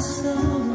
so